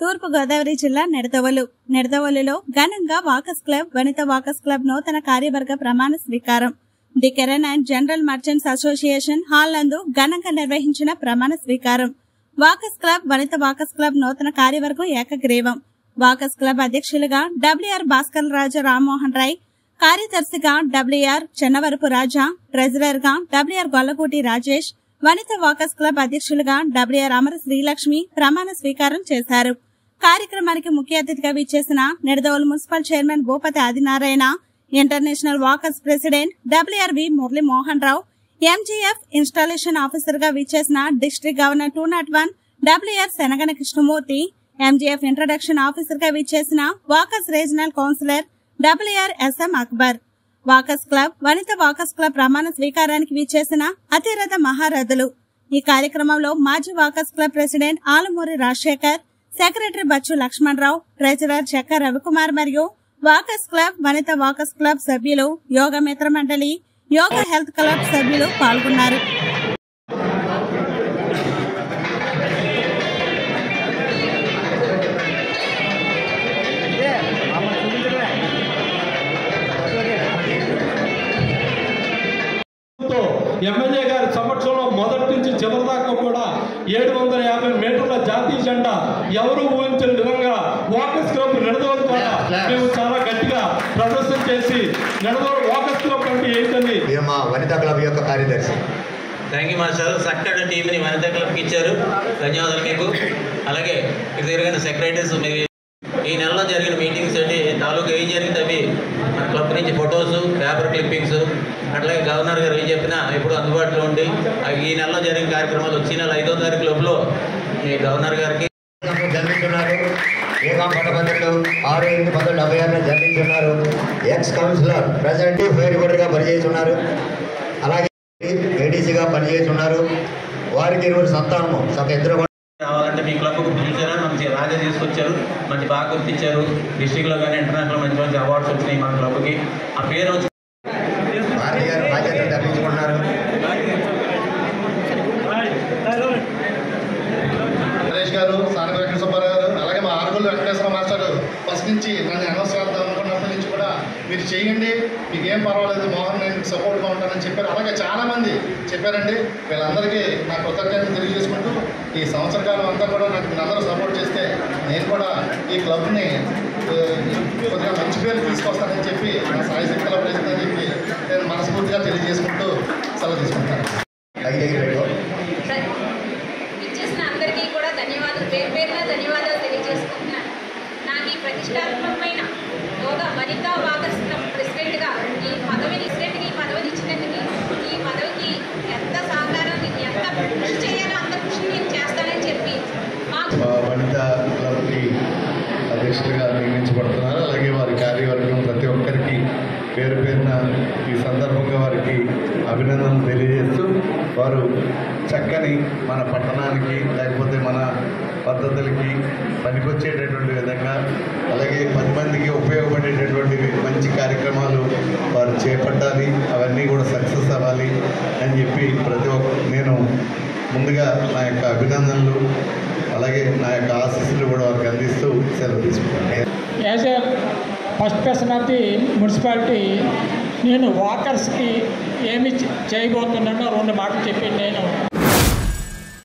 తూర్పు గోదావరి జిల్లా నెడదవలు. నెడదవలులో ఘనంగా వాకస్ క్లబ్ వనిత వాకస్ క్లబ్ నూతన కార్యవర్గ ప్రమాణ స్వీకారం. The కెరన్ and general merchants association hall నందు ఘనంగా నిర్వహించిన ప్రమాణ స్వీకారం. వాకస్ క్లబ్ వనిత వాకస్ క్లబ్ నూతన కార్యవర్గం ఏకగ్రీవం. వాకస్ క్లబ్ అధ్యక్షులుగా డబ్ల్యూఆర్ భాస్కర్ రాజా రామ్మోహన్ రాయ్ కార్యదర్శిగా WR Chennavarapu Raja ట్రెజరర్గా W R Gollakuti Rajesh Vanitha walkers club అధ్యక్షులుగా డబ్ల్యూఆర్ అమర శ్రీలక్ష్మి ప్రమాణ స్వీకారం చేశారు. కార్యక్రమానికి ముఖ్య అతిథిగా విచ్చేసిన Nidadavolu municipal chairman Bhupathi Adinarayana international walkers president W R V Murali Mohan Rao M G F installation ఆఫీసర్గా విచ్చేసిన district governor two naught one W R Shanagana Krishnamurthy M G F introduction ఆఫీసర్గా విచ్చేసిన walkers regional councillor W R S M Akbar. Walkers club Vanitha walkers club ప్రమాణ స్వీకారానికి విచ్చేసిన అతిరథ మహారథులు. ఈ కార్యక్రమంలో మాజీ walkers club president Alamuri Rajasekhar secretary Bachchu Lakshmanarao treasurer Chekka Ravikumar మరియు walkers club Vanitha walkers club సభ్యులు యోగ మిత్ర మండలి యోగా హెల్త్ క్లబ్ సభ్యులు పాల్గొన్నారు. ఏడు వందల యాభై మీటర్ల జాతీయ జెండా ఎవరు ఊహించని విధంగా వాకర్స్ క్లబ్ నిడదవోలు ద్వారా మేము చాలా గట్టిగా ప్రదర్శన చేసి నిడదవోలు వాకర్స్ క్లబ్ అంటే ఏంటని వనితా క్లబ్ యొక్క కార్యదర్శి. థ్యాంక్ యూ మాస్టర్ చక్కటి టీంని వనిత క్లబ్కి ఇచ్చారు. ధన్యవాదాలు మీకు. అలాగే ఇక్కడ జరిగిన సెక్రటరీస్ మీరు ఈ నెలలో జరిగిన మీటింగ్స్ ఏంటి? తాలూకు ఏం జరిగింది అవి? మన క్లబ్ నుంచి ఫొటోస్ పేపర్ క్లిప్పింగ్స్ అట్లాగే గవర్నర్ గారు ఏం చెప్పినా ఎప్పుడు అందుబాటులో ఉండి ఈ నెలలో జరిగిన కార్యక్రమాలు వచ్చి నెల ఐదో తారీఖు లోపల ఈ గవర్నర్ గారికి జన్మించున్నారు. ఏకాం పట్టభద్రులు ఆరు ఎనిమిది పంతొమ్మిది డెబ్బై ఆరున జన్మించున్నారు. ఎక్స్ కౌన్సిలర్ ప్రజెంట్ ఫైర్ రిపోర్టర్గా పనిచేస్తున్నారు. అలాగే ఏడీసీగా పనిచేస్తున్నారు. వారికి ఇరువురు సంతానము. ఒక ఇద్దరు రాజా తీసుకొచ్చారు మంచి బాగా గుర్తించారు. డిస్టిక్లో కానీ ఇంటర్నేషనల్ మంచి మంచి అవార్డ్స్ వచ్చినాయి మన క్లబ్కి ఆ పేరు వచ్చి గారు వెంకట సుబ్బారావు అలాగే మా ఆరుగురు వెంకటేశ్వర మాస్టర్ ఫస్ట్ నుంచి నన్ను అనౌన్స్ చేద్దాం అనుకున్నప్పటి నుంచి కూడా మీరు చేయండి మీకు ఏం పర్వాలేదు మోహన్ నేను సపోర్ట్గా ఉంటానని చెప్పారు. అలాగే చాలామంది చెప్పారండి. వీళ్ళందరికీ నా కృతజ్ఞతలు తెలియజేసుకుంటూ ఈ సంవత్సర కాలం అంతా కూడా నాకు మీరు అందరూ సపోర్ట్ చేస్తే నేను కూడా ఈ క్లబ్ని కొద్దిగా మంచి పేరు తీసుకొస్తానని చెప్పి నా సాయి శక్తిలో ప్రయత్నం చెప్పి నేను మనస్ఫూర్తిగా తెలియజేసుకుంటూ సెలవు తీసుకుంటాను. ఇచ్చేసిన అందరికీ కూడా ధన్యవాదాలు పేరు పేరున ధన్యవాదాలు తెలియజేసుకుంటున్నాను. నాకు ఈ ప్రతిష్టాత్మకమైన యోగా మరింత బాగా క్లబ్ ప్రెసిడెంట్గా ఈ పదవిని ప్రెసిడెంట్కి ఈ పదవిని ఇచ్చినందుకు ఈ పదవికి ఎంత సహకారం ఎంత కృషి చేయాలో అంత కృషి నేను చేస్తానని చెప్పి మాకు మా వనిత క్లబ్కి మినిస్టర్గా నియమించబడుతున్నారు. అలాగే వారి కార్యవర్గం ప్రతి ఒక్కరికి పేరు పేరున ఈ సందర్భంగా వారికి అభినందనలు తెలియజేస్తూ వారు చక్కని మన పట్టణానికి లేకపోతే మన పద్ధతులకి పనికొచ్చేటటువంటి విధంగా అలాగే పది మందికి ఉపయోగపడేటటువంటి మంచి కార్యక్రమాలు వారు చేపట్టాలి. అవన్నీ కూడా సక్సెస్ అవ్వాలి అని చెప్పి ప్రతి ఒక్క నేను ముందుగా నా యొక్క అభినందనలు అలాగే నా యొక్క ఆశీస్సులు కూడా వారికి అందిస్తూ సెలవు తీసుకుంటాను. As a first person of the municipality నేను వాకర్స్కి ఏమి చేయబోతున్నానో రెండు మాటలు చెప్పి నేను